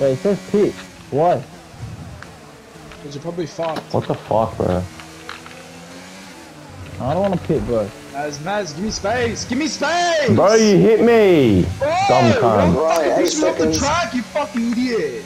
Wait, it says pit. Why? Because you're probably fucked. What the fuck, bro? I don't want to pit, bro. Maz, Maz, give me space! Give me space! Bro, you hit me! Bro, Dumb you cunt. fucking Right, fucking push me off the track, you fucking idiot!